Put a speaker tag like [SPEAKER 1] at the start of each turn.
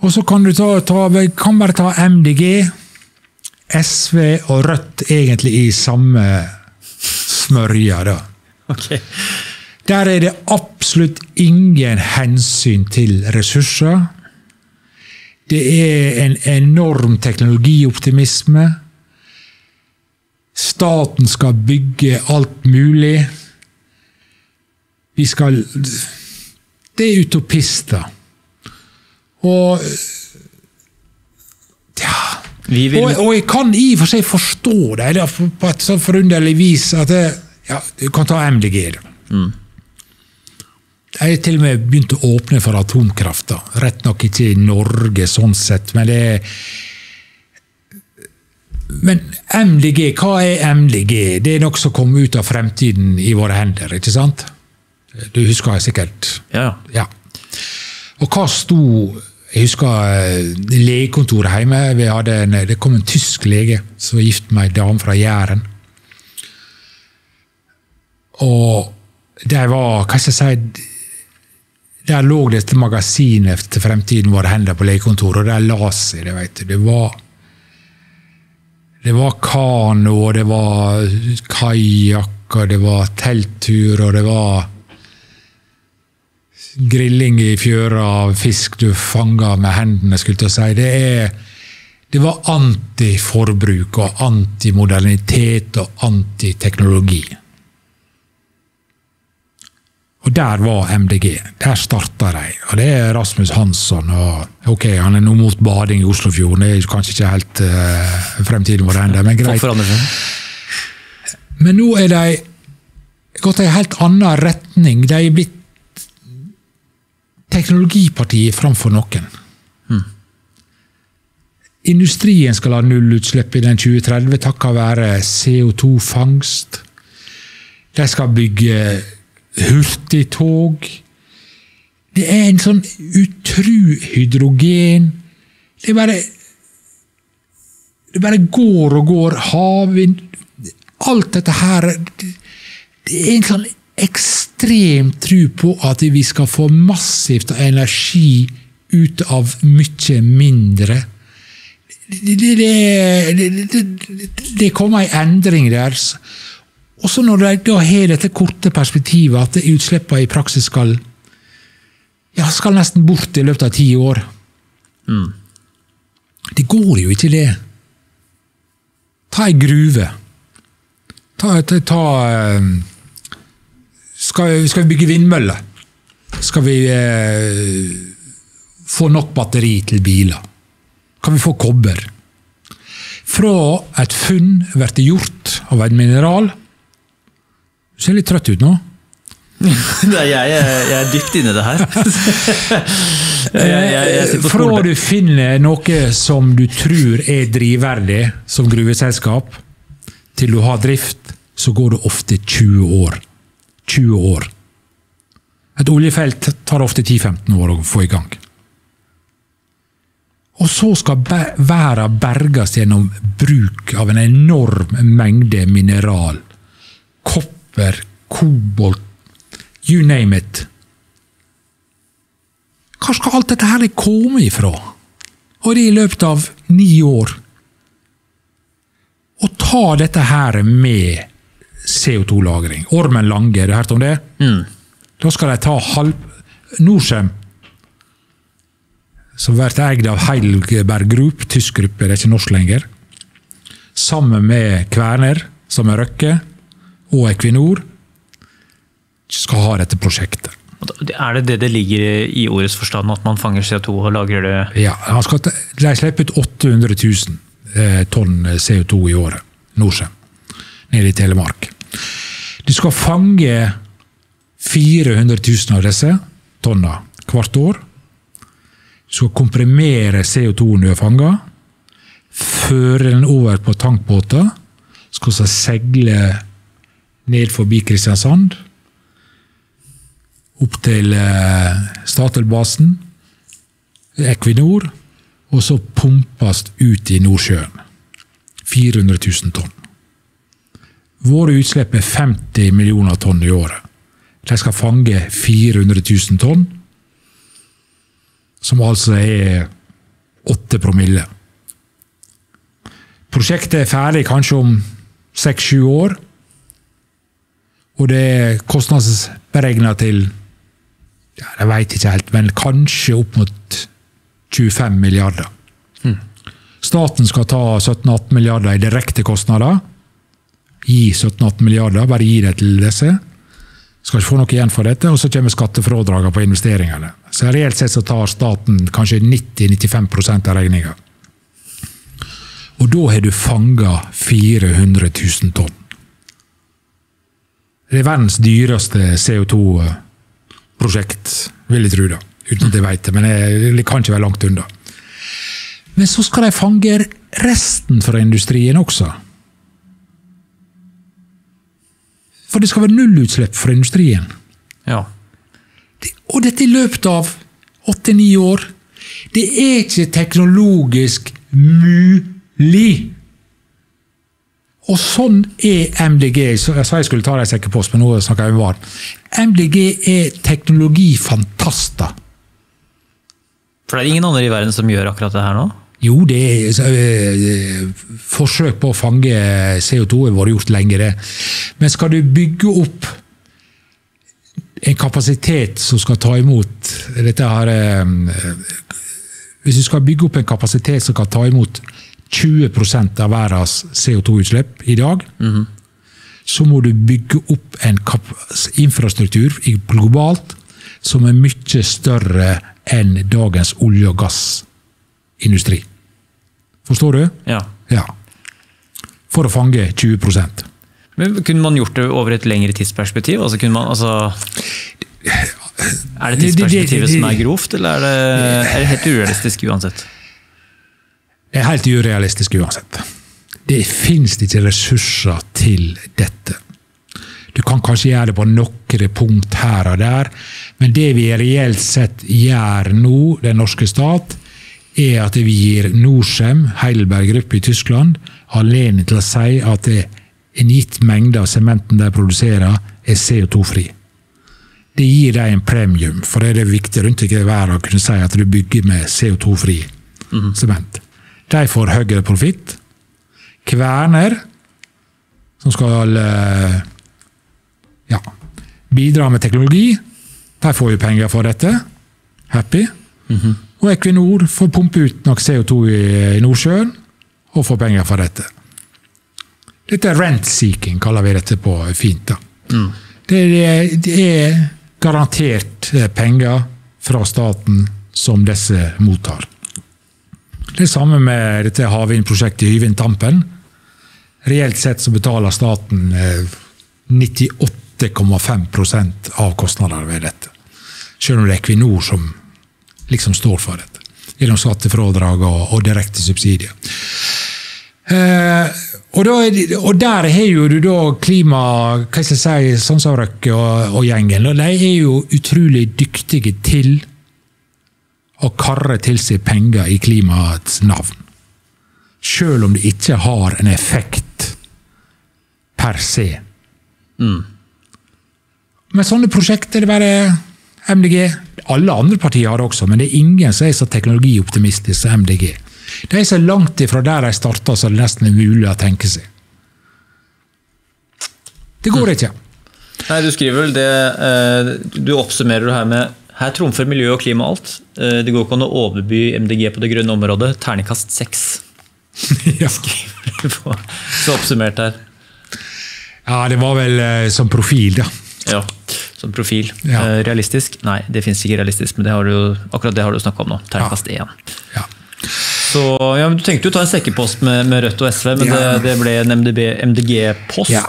[SPEAKER 1] Og så kan du ta, ta, kan bare ta MDG, SV og Rødt egentlig i samme smørja. da.
[SPEAKER 2] Okay.
[SPEAKER 1] Der er det absolutt ingen hensyn til ressurser. Det er en enorm teknologioptimisme. Staten skal bygge alt mulig. Vi skal Det er utopister. Og ja, og, og jeg kan i og for seg forstå det eller på et sånn forunderlig vis at jeg, ja, Du kan ta MDG. Mm. Jeg har til og med begynt å åpne for atomkraft. da. Rett nok ikke i Norge, sånn sett, men det er Men MDG, hva er MDG? Det er noe som kommer ut av fremtiden i våre hender, ikke sant? Du husker jeg sikkert
[SPEAKER 2] Ja,
[SPEAKER 1] ja. Og hva sto Jeg husker eh, legekontoret hjemme. En, det kom en tysk lege som var gift med ei dame fra Jæren. Og det var Hva skal jeg si Der lå dette magasinet til Fremtiden våre hender på legekontoret, og der las jeg det. vet du. Det var det var kano, og det var kajakk, og det var telttur, og det var grilling i fjøra av fisk du fanga med hendene, skulle jeg si. Det, er, det var antiforbruk og antimodernitet og antiteknologi. Og der var MDG. Der starta de. Og det er Rasmus Hansson. og ok, Han er nå mot bading i Oslofjorden, det er kanskje ikke helt uh, fremtiden vår ennå, men greit. Men nå er de gått i en helt annen retning. De er blitt teknologipartiet framfor noen. Industrien skal ha nullutslipp innen 2030 takket være CO2-fangst. De skal bygge hurtigtog. Det er en sånn utru hydrogen Det bare Det bare går og går. Havvind Alt dette her det er en sånn ekstrem tro på at vi skal få massivt energi ut av mye mindre. Det, det, det, det, det, ei kommer en endring der. Også når de da har dette korte perspektivet, at utslippene i praksis skal ja, skal nesten bort i løpet av ti år. Det går jo ikke, det. Ta ei gruve. Ta, ta, ta eh, skal, skal vi bygge vindmøller? Skal vi eh, få nok batteri til biler? Kan vi få kobber? Fra et funn blir gjort av et mineral Du ser litt trøtt ut nå.
[SPEAKER 2] Nei, jeg, jeg, jeg er dypt inne i det her. jeg, jeg
[SPEAKER 1] Fra du finner noe som du tror er drivverdig som gruveselskap, til du har drift, så går det ofte 20 år. 20 år. Et oljefelt tar ofte 10-15 år å få i gang. Og så skal verden berges gjennom bruk av en enorm mengde mineral. Kopper, kobolt, you name it. Hvor skal alt dette her komme ifra? Og det i løpet av ni år. Å ta dette her med CO2-lagring. Ormen Lange, har du hørt om det? Da skal de ta halv... Norcem, som blir eid av Heidelberg Group, tysk gruppe, det er ikke norsk lenger, sammen med Kværner, som er Røkke, og Equinor, skal ha dette prosjektet.
[SPEAKER 2] Er det det det ligger i ordets forstand, at man fanger CO2 og lagrer det?
[SPEAKER 1] Ja, han skal, De slipper ut 800 000 eh, tonn CO2 i året, Norcem, nede i Telemark. Du skal fange 400 000 av disse tonna hvert år. Du skal komprimere CO2-en du har fanga, føre den over på tankbåter, skal så seile ned forbi Kristiansand, opp til eh, Statoil-basen, Equinor, og så pumpes ut i Nordsjøen. 400 000 tonn. Våre utslipp er 50 millioner tonn i året. De skal fange 400 000 tonn, som altså er 8 promille. Prosjektet er ferdig kanskje om seks-sju år. Og det er kostnadsberegna til ja, Jeg veit ikke helt, men kanskje opp mot 25 milliarder. Staten skal ta 17-18 milliarder i direkte kostnader. Gi 17-18 milliarder, bare gi det til disse. Skal ikke få noe igjen for dette, og så kommer skattefradragene på investeringene. Så reelt sett så tar staten kanskje 90-95% av regninga. Og da har du fanga 400 000 tonn. Det er verdens dyreste CO2-prosjekt, vil jeg tro. da. Uten at jeg vet det, men jeg kan ikke være langt unna. Men så skal de fange resten fra industrien også. For det skal være nullutslipp fra industrien.
[SPEAKER 2] Ja.
[SPEAKER 1] Det- Og dette i løpet av åtte-ni år. Det er ikke teknologisk mulig. Og sånn er MDG. Så jeg sa jeg skulle ta deg en sekkepost, men nå snakker jeg om var. MDG er teknologifantaster.
[SPEAKER 2] For det er ingen andre i verden som gjør akkurat det her nå?
[SPEAKER 1] Jo, det er så, eh, forsøk på å fange CO2 har vært gjort lenge, det. Men skal du bygge opp en kapasitet som skal ta imot dette her eh, Hvis du skal bygge opp en kapasitet som kan ta imot 20% av verdens CO2-utslipp i dag, så må du bygge opp en infrastruktur globalt som er mye større enn dagens olje- og gassindustri. Forstår du?
[SPEAKER 2] Ja.
[SPEAKER 1] Ja. For å fange 20
[SPEAKER 2] Men Kunne man gjort det over et lengre tidsperspektiv? Altså, kunne man, altså, er det tidsperspektivet som er grovt, eller er det, er det helt urealistisk uansett?
[SPEAKER 1] Det er helt urealistisk uansett. Det finnes ikke ressurser til dette. Du kan kanskje gjøre det på noen punkt her og der, men det vi reelt sett gjør nå, den norske stat, er at vi gir Norcem, Heidelberg Gruppe i Tyskland, alene til å si at en gitt mengde av sementen de produserer, er CO2-fri. Det gir dem en premium, for det er det viktig rundt i verden å kunne si at du bygger med CO2-fri sement. De får høyere profitt. Kverner, som skal eh, ja, bidra med teknologi, de får jo penger for dette. Happy. Og Equinor får pumpe ut nok CO2 i, i Nordsjøen, og får penger for dette. Dette er rent-seeking, kaller vi dette på fint. da. Det, er- det er garantert eh, penger fra staten som disse mottar. Det samme med dette havvindprosjektet i Hywind Reelt sett så betaler staten eh, 98,5% av kostnadene ved dette. Selv om det er Equinor som liksom står for dette. Gjennom skattefradrag og, og direkte subsidier. Eh, og, da, og der har jo du da klima hva skal jeg si, sånn som Røkke og, og gjengen. og De er jo utrolig dyktige til å karre til seg penger i klimaets navn. Selv om det ikke har en effekt per se. Men sånne prosjekter, det er bare MDG Alle andre partier har det også, men det er ingen som er så teknologioptimistisk som MDG. De er så langt ifra der de starta så det nesten er mulig å tenke seg. Det går ikke.
[SPEAKER 2] Nei, Du skriver vel det eh, Du oppsummerer det her med her trumfer miljø og klima alt. Eh, Det går ikke an å overby MDG på det grønne området. Ternekast seks.
[SPEAKER 1] ja.
[SPEAKER 2] Så oppsummert her.
[SPEAKER 1] ja, det var vel eh, som profil, da.
[SPEAKER 2] Ja, Som profil.
[SPEAKER 1] Ja.
[SPEAKER 2] Uh, Realistisk? Nei, det fins ikke realistisk, men det har du, akkurat det har du snakka om nå. Ternekast én.
[SPEAKER 1] Ja.
[SPEAKER 2] Så, ja, Du tenkte jo å ta en sekkepost med, med Rødt og SV, men det, det ble en MDG-post.
[SPEAKER 1] Ja.